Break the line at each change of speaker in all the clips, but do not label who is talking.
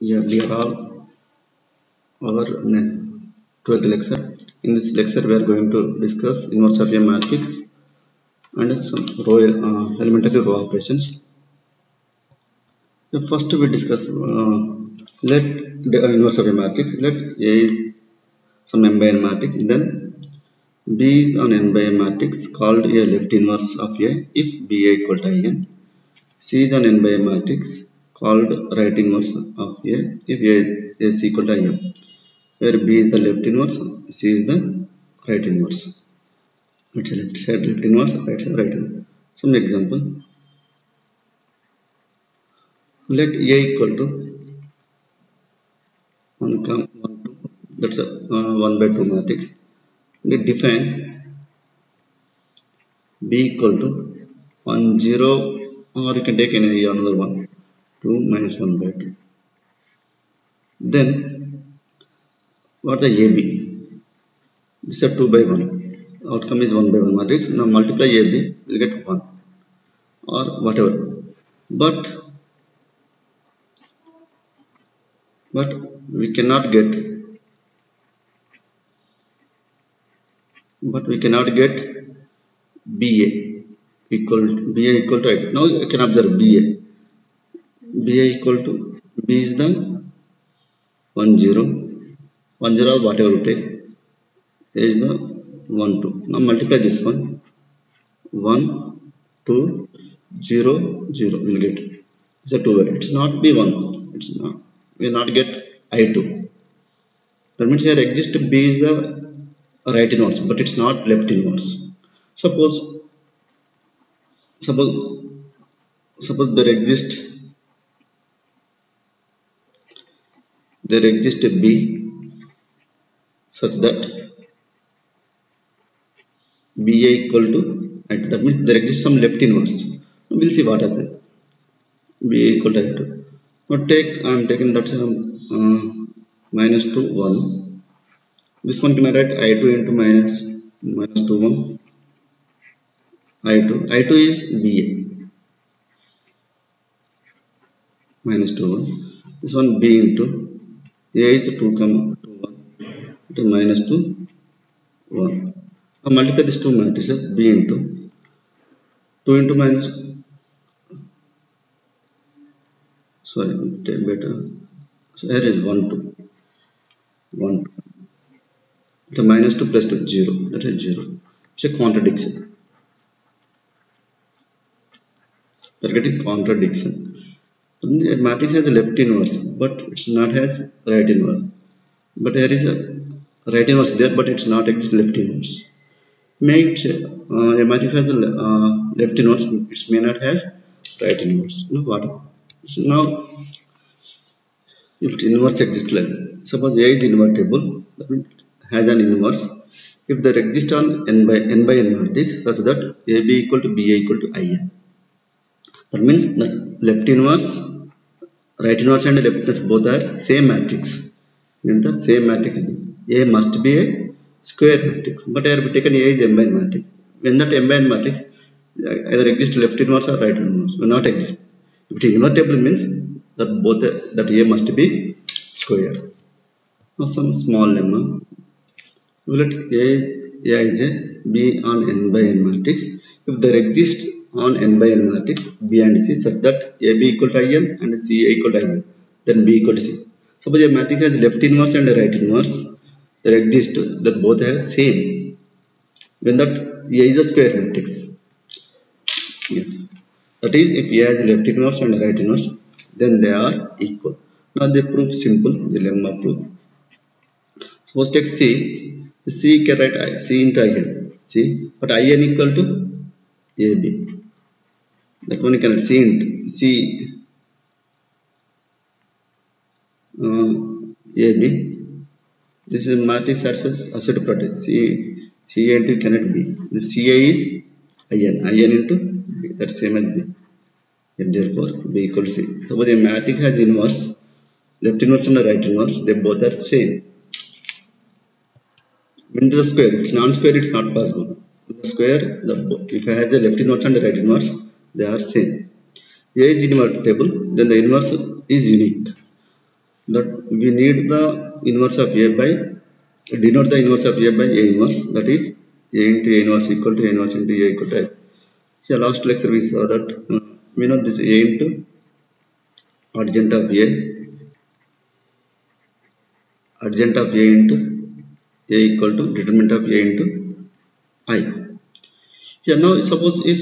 Yeah, dear all, our ne- 12th lecture. In this lecture, we are going to discuss inverse of a matrix and some row uh, elementary row operations. The first we discuss uh, let the inverse of a matrix. Let A is some n by n matrix. Then B is an n by n matrix called a left inverse of A if B equal to n. C is an n by n matrix called right inverse of A if A is equal to m. where B is the left inverse, C is the right inverse. It's left side left inverse, right side right inverse. Some example. Let A equal to 1, come 1 2, that's a uh, 1 by 2 matrix. We define B equal to 1 0 or you can take any another one 2 minus 1 by 2. Then what the AB? This is a 2 by 1. Outcome is 1 by 1 matrix. Now multiply AB, will get 1 or whatever. But but we cannot get but we cannot get BA equal to, BA equal to 8. Now you can observe BA. BA equal to B is the 1 0 1 0 whatever you take A is the 1 2. Now multiply this one 1 2 0 0 will get it's a 2 it's not B1 it's not we will not get I2 that means here exist B is the right inverse but it's not left inverse suppose suppose suppose there exist there exists a B such that BA equal to I2 that means there exists some left inverse we'll see what happens. BA equal to I2 now take I am taking that um, uh, minus 2 1 this one can I write I2 into minus minus 2 1 I2 I2 is BA minus 2 1 this one B into A is 2 comma 2 1 into minus 2 1 now multiply these two matrices B into 2 into minus sorry better. So here is 1 2 1 2 the minus 2 plus 2 0 that is 0 it's a contradiction. We're getting contradiction a matrix has a left inverse but it's not has right inverse. But there is a right inverse there but it's not exist left inverse. May uh, a matrix has a uh, left inverse but it may not have right inverse. No what? So now if inverse exists like that, suppose a is invertible that means has an inverse. If there exists on n by n by n matrix such that ab equal to ba equal to in that means that left inverse right inverse and left inverse both are same matrix. In the same matrix. A must be a square matrix. But I have taken a is n matrix. When that n matrix either exist left inverse or right inverse will not exist. If it is invertible means that both that a must be square. Now some small lemma. We let a is, a is a b on n by n matrix. If there exists on n by n matrix b and c such that ab equal to in and c equal to in then b equal to c. Suppose a matrix has left inverse and right inverse there exist that both have same. When that a is a square matrix yeah. that is if a has left inverse and right inverse then they are equal. Now the proof simple the lemma proof. Suppose take c c can write I, c into in c but in equal to ab that one you can into c uh, ab this is matrix protect c c into cannot be. The ca is in in into b. That same as b. And therefore b equal to c. Suppose a matrix has inverse left inverse and right inverse they both are same. Into the square it's non-square it's not possible. The square the if it has a left inverse and right inverse they are same a is invertible then the inverse is unique that we need the inverse of a by denote the inverse of a by a inverse that is a into a inverse equal to a inverse into a equal to a. So last lecture we saw that uh, we know this a into adjacent of a adjacent of a into a equal to determinant of a into i. Here now suppose if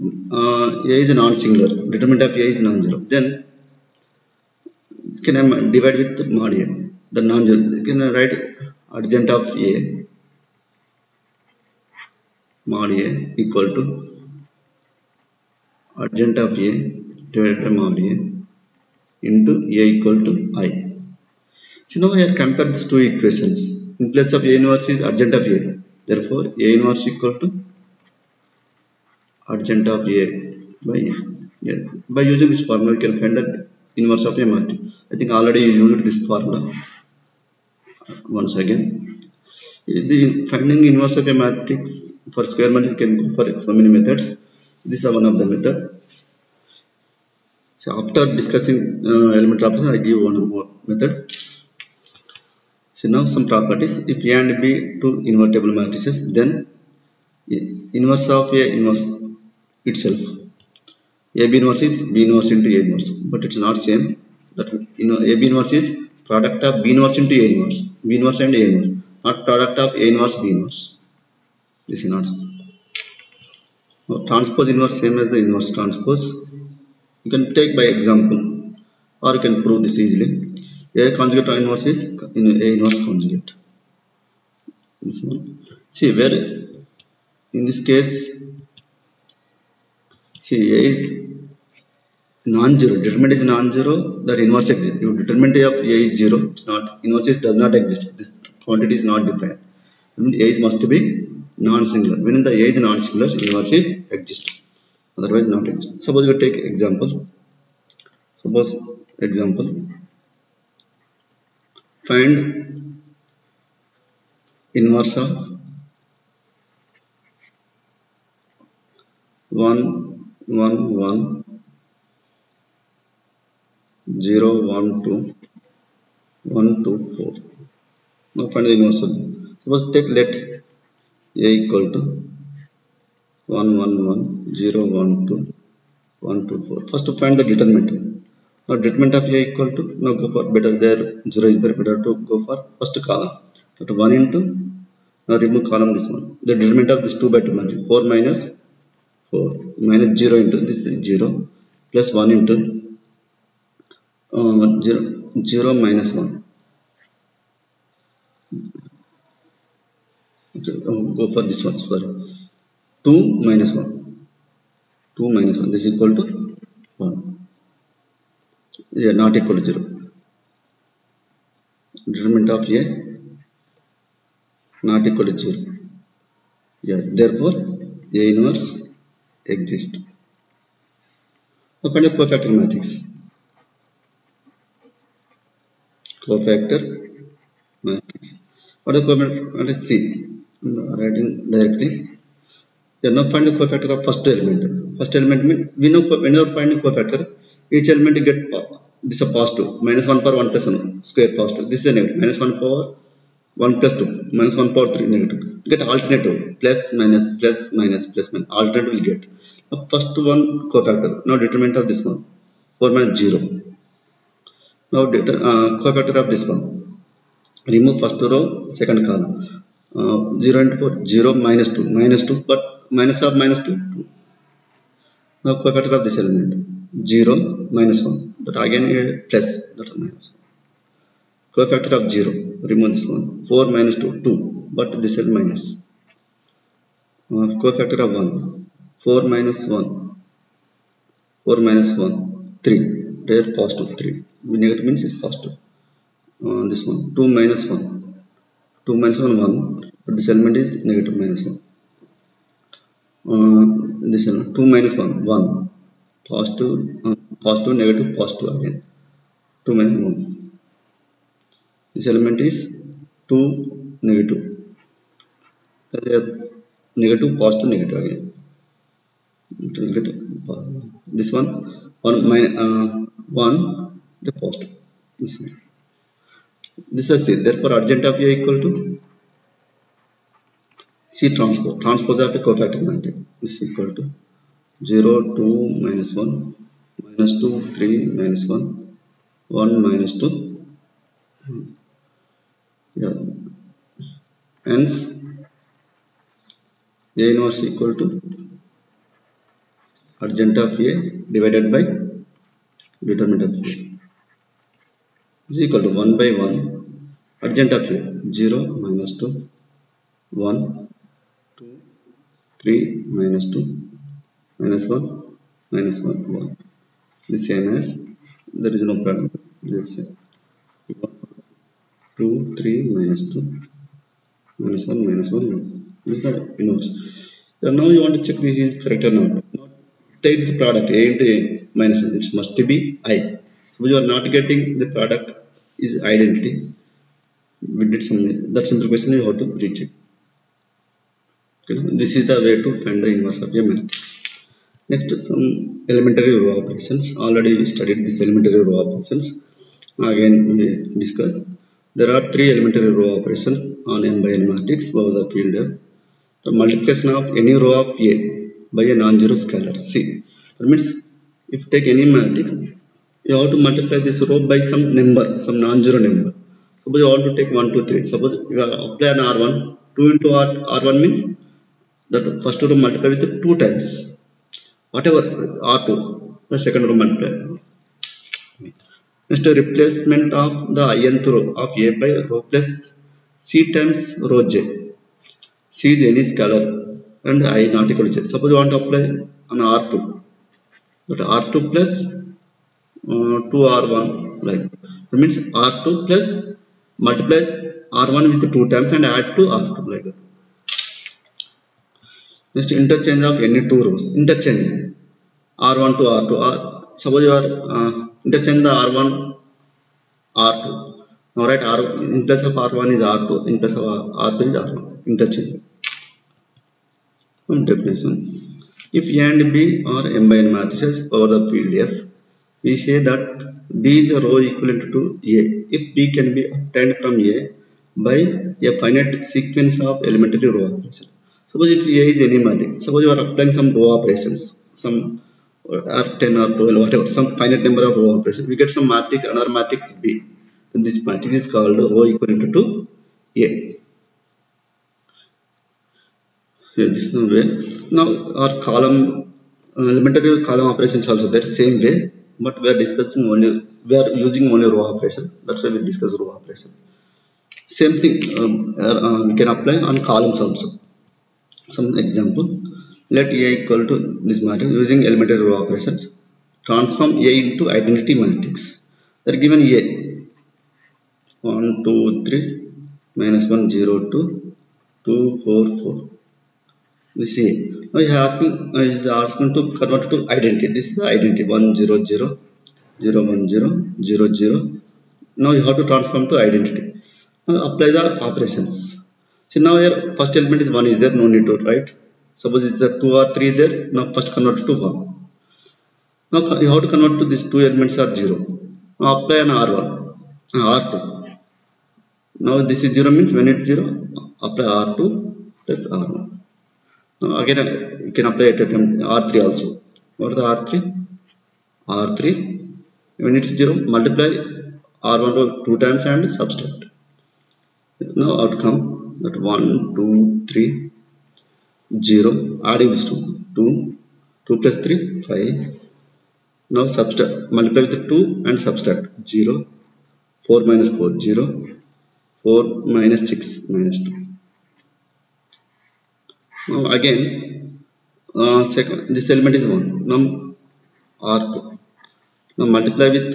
uh, a is a non-singular, determinant of a is non-zero, then can I divide with mod a, the non-zero, can I write adjacent of a mod a equal to adjacent of a divided by mod a into a equal to i. So now I have compared these two equations. In place of a inverse is adjacent of a. Therefore, a inverse equal to adjacent of a by. Yeah. By using this formula, we can find the inverse of a matrix. I think already you used this formula. Once again, the finding inverse of a matrix for square matrix can go for so many methods. This is one of the method. So after discussing uh, elementary operation, I give one more method. So now some properties. If A and B two invertible matrices, then inverse of A inverse itself. A B inverse is B inverse into A inverse, but it's not same. That you know A B inverse is product of B inverse into A inverse, B inverse and A inverse, not product of A inverse B inverse. This is not. Now, transpose inverse same as the inverse transpose. You can take by example, or you can prove this easily. A conjugate inverse is in A inverse conjugate. This one. See where in this case, see A is non-zero. Determinant is non-zero. That inverse exists. Your determinant of A is zero. It's not inverse does not exist. This quantity is not defined. A is must be non-singular. When the A is non-singular, inverse is exist. Otherwise not exist. Suppose we take example. Suppose example find inverse of 1 1 1 0 1 2 1 2 4 now find the inverse suppose take let a equal to 1 1 1 0 1 2 1 2 4 first to find the determinant. Now determinant of a equal to now go for better there 0 is there better to go for first column. That 1 into now remove column this one. The determinant of this 2 by 2 matrix 4 minus 4 minus 0 into this is 0 plus 1 into uh, 0, 0 minus 1 okay uh, go for this one sorry. 2 minus 1 2 minus 1 this is equal to 1 yeah not equal to 0 determinant of a not equal to 0 yeah therefore a inverse exist. Now find the cofactor matrix. Cofactor matrix. What is cofactor matrix? C. I'm writing directly. Yeah now find the cofactor of first element. First element mean we know whenever finding cofactor each element get this is a positive. Minus 1 power 1 plus 1 square positive. This is a negative. Minus 1 power 1 plus 2 minus 1 power 3 negative get alternative plus minus plus minus plus minus. Alternative will get. First one cofactor. Now determinant of this one. 4 minus 0 now deter, uh, cofactor of this one. Remove first row second column. Uh, 0 into 4 0 minus 2 minus 2 but minus of minus 2 2 now cofactor of this element. 0 minus 1 but again plus. That minus 1 cofactor of 0 remove this one. 4 minus 2 2 but this is minus. Uh, cofactor of 1 4 minus 1 4 minus 1 3 there positive 3 negative means is positive. Uh, this one. 2 minus 1 2 minus 1 1 but this element is negative minus 1 uh, this one. 2 minus 1 1 positive uh, positive negative positive again. 2 minus 1 this element is 2 negative negative positive negative again it this one one minus uh, 1 the positive this one. This is C. Therefore, adjoint of A equal to C transpose. Transpose of a cofactor matrix is equal to 0, 2, minus 1, minus 2, 3, minus 1, 1, minus 2. Yeah. Hence, A inverse equal to adjoint of A divided by determinant of A is equal to 1 by 1 adjoint of A 0 minus 2 1 2 3 minus 2 minus 1 minus 1 1 the same as there is no problem just say 2 3 minus 2 minus 1 minus 1 1 is the inverse so now you want to check this is correct or not. Now take the product a into a minus 1 it must be i. Suppose you are not getting the product is identity. We did some that simple question you have to recheck. Okay. this is the way to find the inverse of a matrix. Next some elementary row operations already we studied this elementary row operations again we discuss. There are three elementary row operations on n by n matrix over the field f the multiplication of any row of a by a non-zero scalar c. That means if you take any matrix you have to multiply this row by some number some non-zero number. Suppose you want to take 1 2 3 suppose you apply an r1 2 into r r1 means that first row multiply with 2 times. Whatever r2 the second row multiply. Next replacement of the nth row of a by row plus c times row j sees any scalar and i not equal to j suppose you want to apply on r2 but r2 plus uh, 2r1 like that means r2 plus multiply r1 with 2 times and add to r2 like that next interchange of any two rows interchange r1 to r2 R, suppose you are uh, interchange the r1 r2 now write r in place of r1 is r2 in place of r2 is r1 interchange definition if a and b are m by n matrices over the field f we say that b is a row equivalent to a. If b can be obtained from a by a finite sequence of elementary row operations suppose if a is any matrix suppose you are applying some row operations some uh, or 10 or 12 whatever some finite number of row operations we get some matrix another matrix b. Then this matrix is called row equivalent to a here this is the way now our column uh, elementary column operations also there same way but we are discussing only we are using only row operation. That's why we discuss row operation. Same thing um, uh, we can apply on columns also. Some example let a equal to this matrix using elementary row operations transform a into identity matrix. They are given a. 1 2 3 minus 1 0 2 2 4 4 this a now he is asking uh, is asking to convert to identity. This is the identity 1 0 0 0 1 0 0 0 now you have to transform to identity. Now apply the operations. See now here first element is 1 is there no need to write suppose it's a 2 or 3 there now first convert to 1 now you have to convert to these two elements are 0 now apply an r1 r2 now this is 0 means when it's 0 apply r2 plus r1 now again you can apply at r3 also. What is the r3 r3 when it's 0 multiply r1 two times and subtract. Now outcome that 1 2 3 0 adding this 2 2 2 plus 3 5 now subtract multiply with 2 and subtract 0 4 minus 4 0 4 minus 6 minus 2 now again uh, second this element is 1 now r2 now multiply with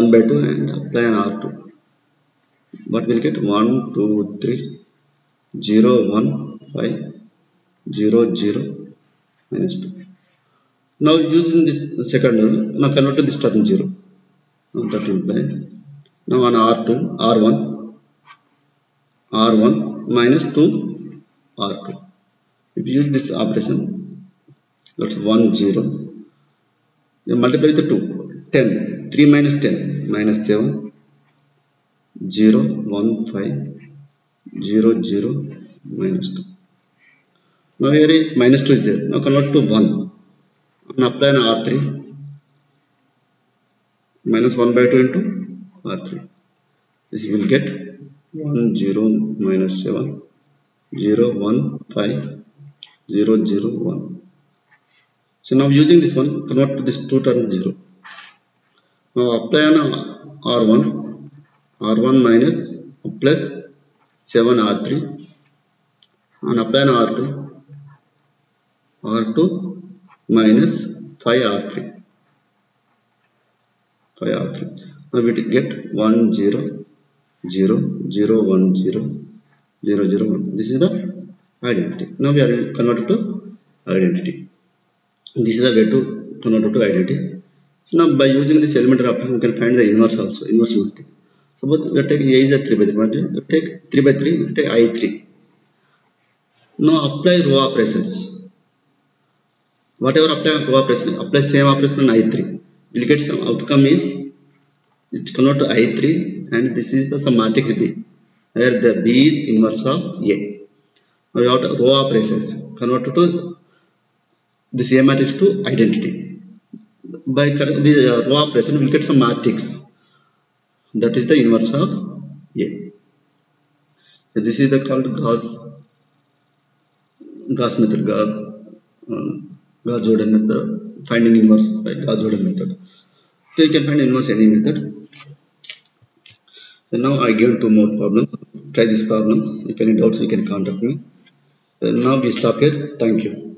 1 by 2 and apply an r2 what will get? 1 2 3 0 1 5 0 0 minus 2 now using this second one now convert to this term 0 now that will apply now on r2 r1 r1 minus 2 r2 if you use this operation that's 1 0 you multiply with 2 10 3 minus 10 minus 7 0 1 5 0 0 minus 2 now here is minus 2 is there. Now convert to 1 and apply an r3 minus 1 by 2 into r3 this will get 1 0 minus 7 0 1 5 0 0 1 so now using this one convert this two term 0 now apply on r1 r1 minus plus 7 r3 and apply on r2 r2 minus 5 r3 5 r3 now we get 1 0 0 0 1 0 0 0 1 this is the identity. Now we are converted to identity. This is the way to convert to identity. So now by using this elementary operation we can find the inverse also inverse matrix suppose we are taking a is a 3 by 3 matrix we take 3 by 3 we take i3 now apply row operations. Whatever apply row operation apply same operation on i3 we'll get some outcome is it's convert to i3 and this is the some matrix b where the b is inverse of a now we have row operations convert to this A matrix to identity. By the uh, row operation, we will get some matrix that is the inverse of A. So this is the called Gauss Gauss method, Gauss um, Gauss Jordan method, finding inverse by Gauss Jordan method. So you can find inverse any method. Now I give two more problems. Try these problems. If any doubts, you can contact me. So now we stop here. Thank you.